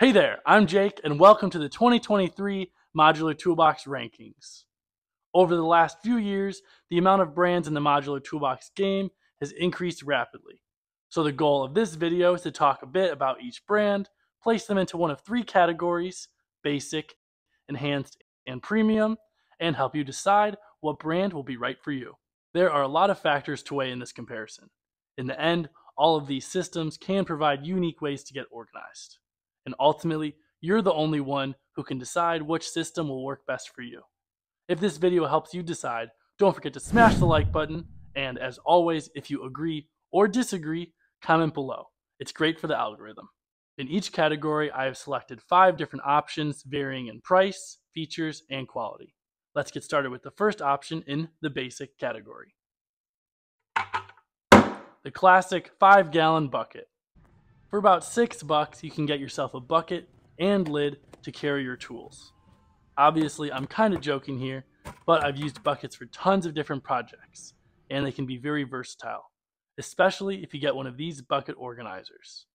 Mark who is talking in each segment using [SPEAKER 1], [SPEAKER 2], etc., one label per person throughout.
[SPEAKER 1] Hey there, I'm Jake, and welcome to the 2023 Modular Toolbox Rankings. Over the last few years, the amount of brands in the Modular Toolbox game has increased rapidly. So the goal of this video is to talk a bit about each brand, place them into one of three categories, basic, enhanced, and premium, and help you decide what brand will be right for you. There are a lot of factors to weigh in this comparison. In the end, all of these systems can provide unique ways to get organized and ultimately, you're the only one who can decide which system will work best for you. If this video helps you decide, don't forget to smash the like button, and as always, if you agree or disagree, comment below. It's great for the algorithm. In each category, I have selected five different options varying in price, features, and quality. Let's get started with the first option in the basic category. The classic 5 gallon bucket. For about six bucks, you can get yourself a bucket and lid to carry your tools. Obviously, I'm kind of joking here, but I've used buckets for tons of different projects, and they can be very versatile, especially if you get one of these bucket organizers.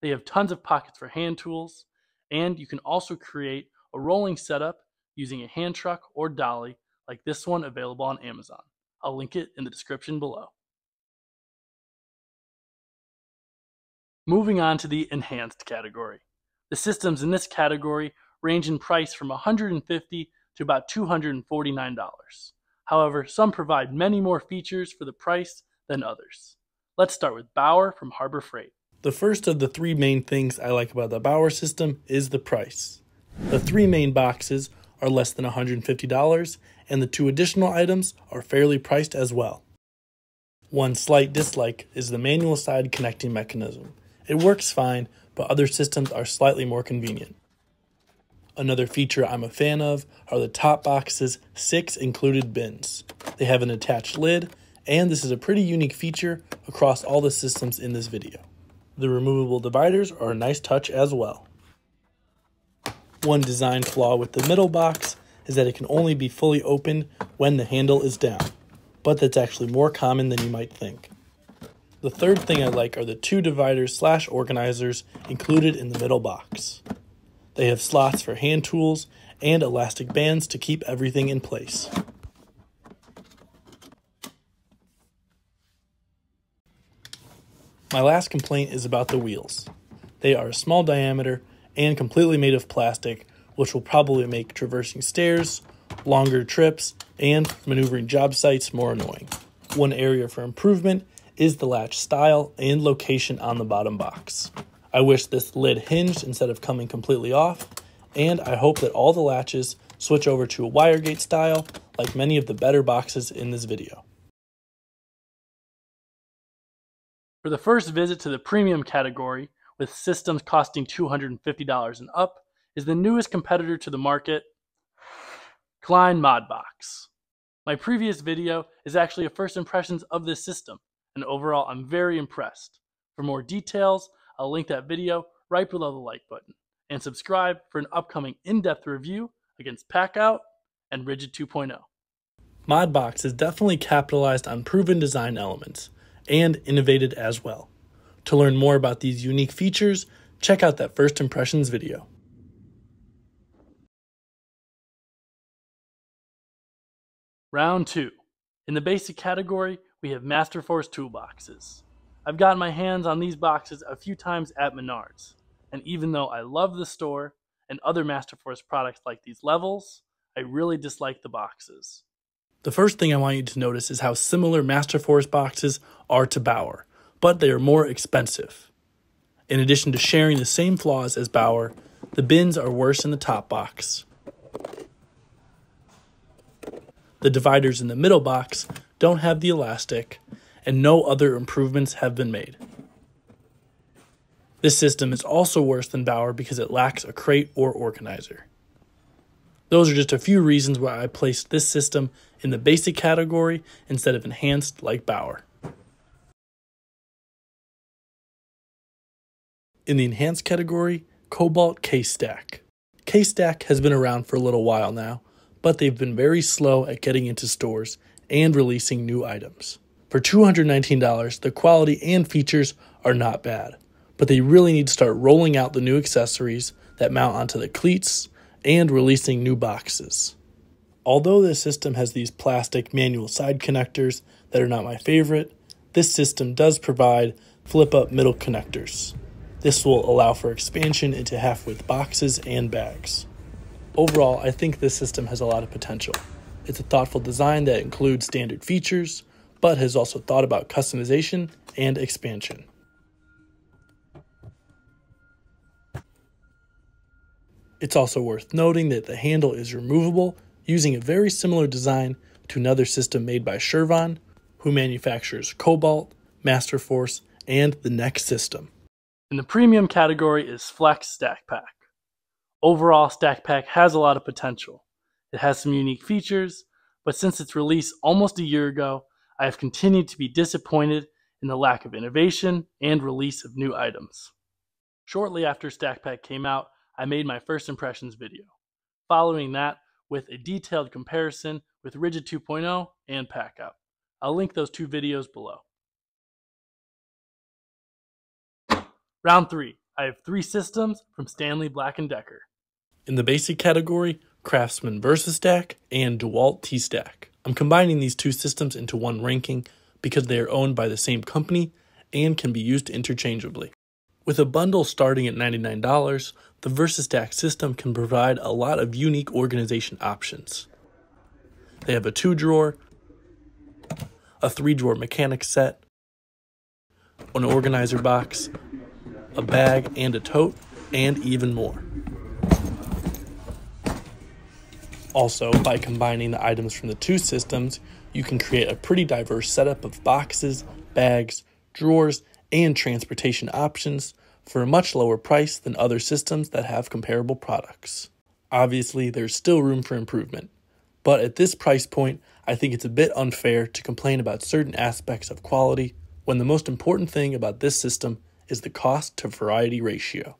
[SPEAKER 1] They have tons of pockets for hand tools, and you can also create a rolling setup using a hand truck or dolly like this one available on Amazon. I'll link it in the description below. Moving on to the enhanced category. The systems in this category range in price from 150 to about $249. However, some provide many more features for the price than others. Let's start with Bauer from Harbor Freight.
[SPEAKER 2] The first of the three main things I like about the Bauer system is the price. The three main boxes are less than $150, and the two additional items are fairly priced as well. One slight dislike is the manual side connecting mechanism. It works fine, but other systems are slightly more convenient. Another feature I'm a fan of are the top box's six included bins. They have an attached lid, and this is a pretty unique feature across all the systems in this video. The removable dividers are a nice touch as well. One design flaw with the middle box is that it can only be fully opened when the handle is down, but that's actually more common than you might think. The third thing I like are the two dividers slash organizers included in the middle box. They have slots for hand tools and elastic bands to keep everything in place. My last complaint is about the wheels. They are a small diameter and completely made of plastic, which will probably make traversing stairs, longer trips, and maneuvering job sites more annoying. One area for improvement is the latch style and location on the bottom box. I wish this lid hinged instead of coming completely off, and I hope that all the latches switch over to a wire gate style like many of the better boxes in this video.
[SPEAKER 1] For the first visit to the premium category, with systems costing $250 and up, is the newest competitor to the market, Klein Modbox. My previous video is actually a first impressions of this system, and overall I'm very impressed. For more details, I'll link that video right below the like button, and subscribe for an upcoming in-depth review against Packout and Ridgid 2.0.
[SPEAKER 2] Modbox has definitely capitalized on proven design elements, and innovated as well. To learn more about these unique features, check out that first impressions video.
[SPEAKER 1] Round 2. In the basic category, we have Masterforce toolboxes. I've gotten my hands on these boxes a few times at Menards, and even though I love the store and other Masterforce products like these levels, I really dislike the boxes.
[SPEAKER 2] The first thing I want you to notice is how similar Masterforce boxes are to Bauer, but they are more expensive. In addition to sharing the same flaws as Bauer, the bins are worse in the top box. The dividers in the middle box don't have the elastic, and no other improvements have been made. This system is also worse than Bauer because it lacks a crate or organizer. Those are just a few reasons why I placed this system in the basic category instead of enhanced like Bauer. In the enhanced category, Kobalt K-Stack. K-Stack has been around for a little while now, but they've been very slow at getting into stores and releasing new items. For $219, the quality and features are not bad, but they really need to start rolling out the new accessories that mount onto the cleats and releasing new boxes. Although this system has these plastic manual side connectors that are not my favorite, this system does provide flip up middle connectors. This will allow for expansion into half width boxes and bags. Overall, I think this system has a lot of potential. It's a thoughtful design that includes standard features, but has also thought about customization and expansion. It's also worth noting that the handle is removable using a very similar design to another system made by Chervon, who manufactures Kobalt, Masterforce, and the Next system.
[SPEAKER 1] In the premium category is Flex Stack Pack. Overall, Stack Pack has a lot of potential. It has some unique features, but since its release almost a year ago, I have continued to be disappointed in the lack of innovation and release of new items. Shortly after Stack Pack came out, I made my first impressions video. Following that, with a detailed comparison with Ridgid 2.0 and Packout. I'll link those two videos below. Round 3. I have three systems from Stanley Black & Decker.
[SPEAKER 2] In the basic category, Craftsman VersaStack and DeWalt T-Stack. I'm combining these two systems into one ranking because they are owned by the same company and can be used interchangeably. With a bundle starting at $99, the VersaStack system can provide a lot of unique organization options. They have a two drawer, a three drawer mechanic set, an organizer box, a bag and a tote, and even more. Also, by combining the items from the two systems, you can create a pretty diverse setup of boxes, bags, drawers, and transportation options for a much lower price than other systems that have comparable products. Obviously, there's still room for improvement, but at this price point, I think it's a bit unfair to complain about certain aspects of quality when the most important thing about this system is the cost to variety ratio.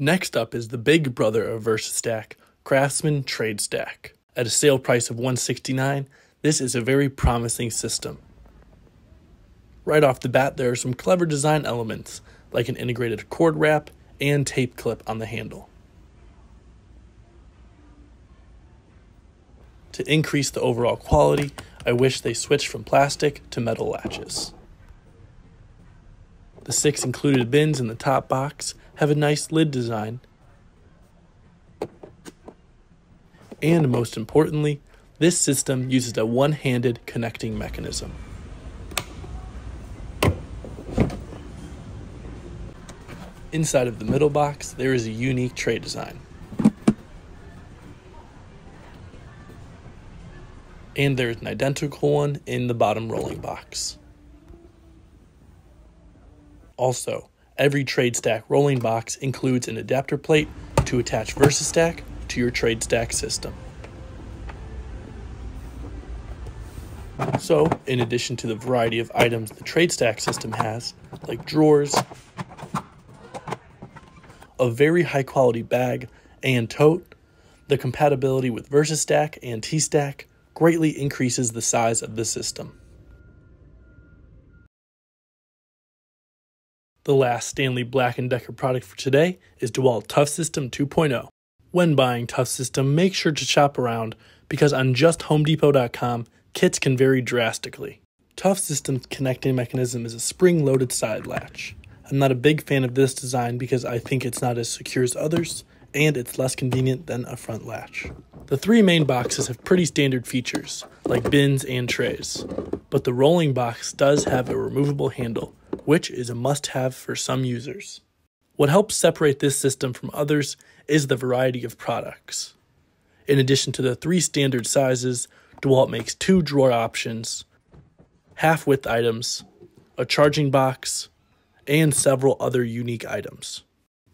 [SPEAKER 2] Next up is the big brother of VersaStack, Craftsman Trade Stack. At a sale price of 169, this is a very promising system. Right off the bat, there are some clever design elements, like an integrated cord wrap and tape clip on the handle. To increase the overall quality, I wish they switched from plastic to metal latches. The six included bins in the top box have a nice lid design. And most importantly, this system uses a one handed connecting mechanism. Inside of the middle box, there is a unique tray design. And there is an identical one in the bottom rolling box. Also, every trade stack rolling box includes an adapter plate to attach VersaStack to your trade stack system. So, in addition to the variety of items the trade stack system has, like drawers, a very high quality bag and tote, the compatibility with VersaStack and T-Stack greatly increases the size of the system. The last Stanley Black & Decker product for today is DeWalt Tough System 2.0. When buying Tough System, make sure to shop around because on justhomedepot.com, kits can vary drastically. Tough System's connecting mechanism is a spring-loaded side latch. I'm not a big fan of this design because I think it's not as secure as others, and it's less convenient than a front latch. The three main boxes have pretty standard features, like bins and trays, but the rolling box does have a removable handle, which is a must have for some users. What helps separate this system from others is the variety of products. In addition to the three standard sizes, DeWalt makes two drawer options, half width items, a charging box, and several other unique items.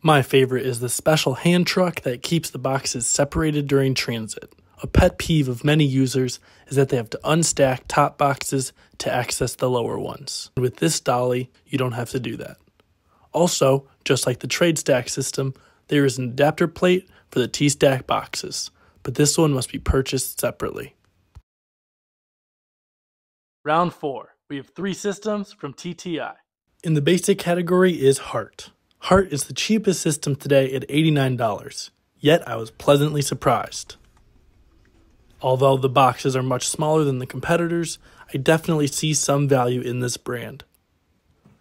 [SPEAKER 2] My favorite is the special hand truck that keeps the boxes separated during transit. A pet peeve of many users is that they have to unstack top boxes to access the lower ones. With this dolly, you don't have to do that. Also, just like the trade stack system, there is an adapter plate for the T-stack boxes, but this one must be purchased separately.
[SPEAKER 1] Round 4. We have three systems from TTI.
[SPEAKER 2] In the basic category is Hart. Hart is the cheapest system today at $89, yet I was pleasantly surprised. Although the boxes are much smaller than the competitors, I definitely see some value in this brand.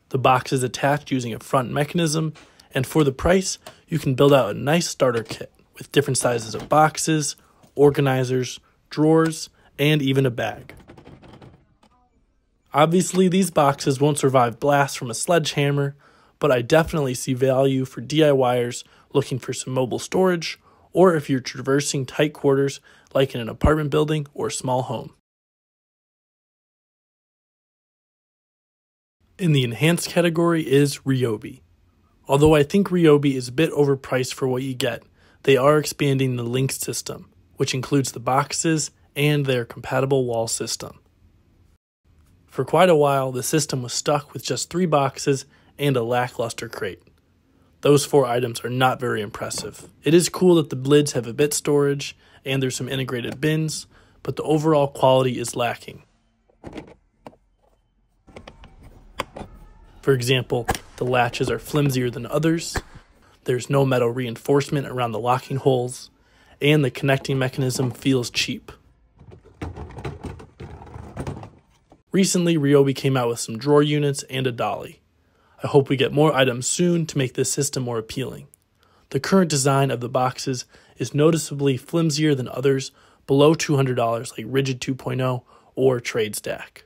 [SPEAKER 2] The box is attached using a front mechanism, and for the price, you can build out a nice starter kit with different sizes of boxes, organizers, drawers, and even a bag. Obviously, these boxes won't survive blasts from a sledgehammer, but I definitely see value for DIYers looking for some mobile storage, or if you're traversing tight quarters like in an apartment building or small home. In the enhanced category is Ryobi. Although I think Ryobi is a bit overpriced for what you get, they are expanding the Link system, which includes the boxes and their compatible wall system. For quite a while, the system was stuck with just three boxes and a lackluster crate. Those four items are not very impressive. It is cool that the lids have a bit storage and there's some integrated bins, but the overall quality is lacking. For example, the latches are flimsier than others, there's no metal reinforcement around the locking holes, and the connecting mechanism feels cheap. Recently, Ryobi came out with some drawer units and a dolly. I hope we get more items soon to make this system more appealing. The current design of the boxes is noticeably flimsier than others below $200 like Ridgid 2.0 or Trade Stack.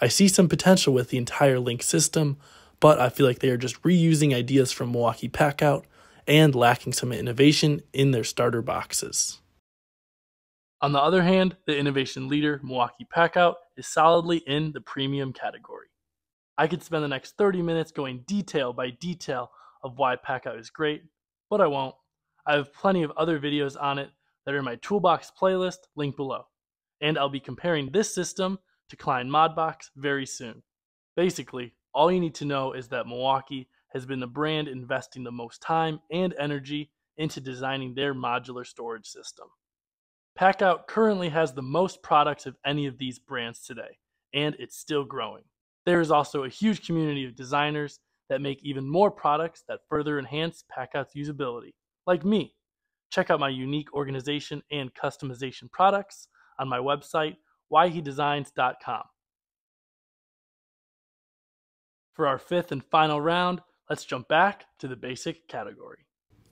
[SPEAKER 2] I see some potential with the entire Link system, but I feel like they are just reusing ideas from Milwaukee Packout and lacking some innovation in their starter boxes.
[SPEAKER 1] On the other hand, the innovation leader, Milwaukee Packout, is solidly in the premium category. I could spend the next 30 minutes going detail by detail of why Packout is great, but I won't. I have plenty of other videos on it that are in my toolbox playlist, linked below. And I'll be comparing this system to Klein Modbox very soon. Basically, all you need to know is that Milwaukee has been the brand investing the most time and energy into designing their modular storage system. Packout currently has the most products of any of these brands today, and it's still growing. There is also a huge community of designers that make even more products that further enhance Packout's usability, like me. Check out my unique organization and customization products on my website, weihedesigns.com. For our fifth and final round, let's jump back to the basic category.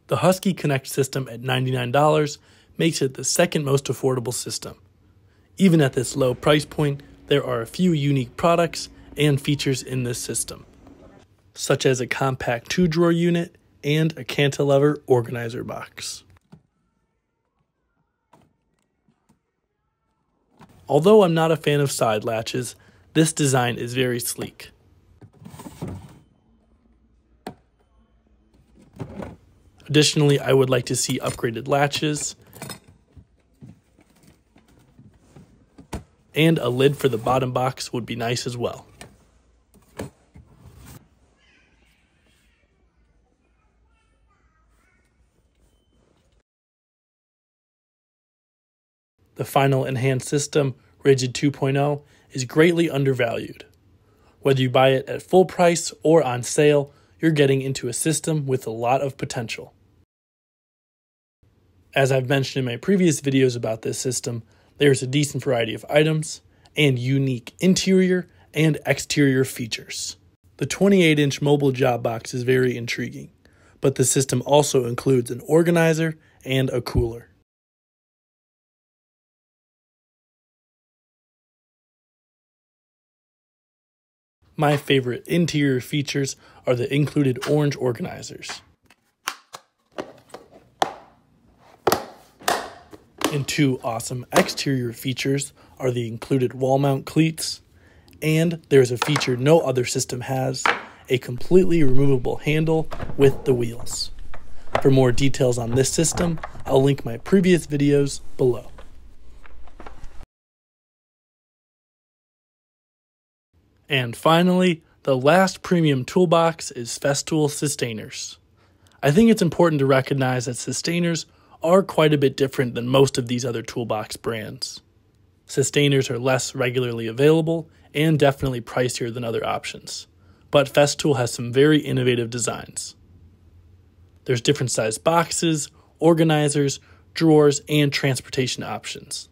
[SPEAKER 2] The Husky Connect system at $99 makes it the second most affordable system. Even at this low price point, there are a few unique products and features in this system, such as a compact two drawer unit and a cantilever organizer box. Although I'm not a fan of side latches, this design is very sleek. Additionally, I would like to see upgraded latches and a lid for the bottom box would be nice as well. The final enhanced system, Ridgid 2.0, is greatly undervalued. Whether you buy it at full price or on sale, you're getting into a system with a lot of potential. As I've mentioned in my previous videos about this system, there's a decent variety of items and unique interior and exterior features. The 28 inch mobile job box is very intriguing, but the system also includes an organizer and a cooler. My favorite interior features are the included orange organizers. And two awesome exterior features are the included wall mount cleats, and there's a feature no other system has a completely removable handle with the wheels. For more details on this system, I'll link my previous videos below. And finally, the last premium toolbox is Festool Systainers. I think it's important to recognize that Systainers are quite a bit different than most of these other toolbox brands. Systainers are less regularly available and definitely pricier than other options. but Festool has some very innovative designs. There's different sized boxes, organizers, drawers, and transportation options.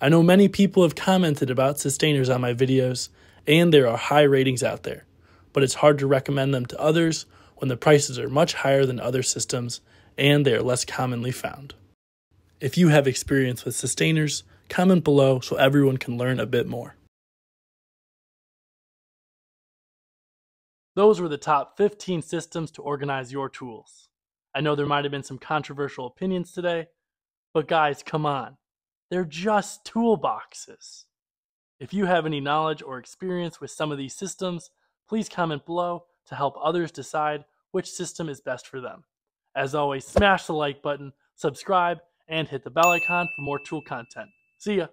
[SPEAKER 2] I know many people have commented about Systainers on my videos, and there are high ratings out there, but it's hard to recommend them to others when the prices are much higher than other systems and they are less commonly found. If you have experience with Systainers, comment below so everyone can learn a bit more.
[SPEAKER 1] Those were the top 15 systems to organize your tools. I know there might have been some controversial opinions today, but guys, come on. They're just toolboxes. If you have any knowledge or experience with some of these systems, please comment below to help others decide which system is best for them. As always, smash the like button, subscribe, and hit the bell icon for more tool content. See ya!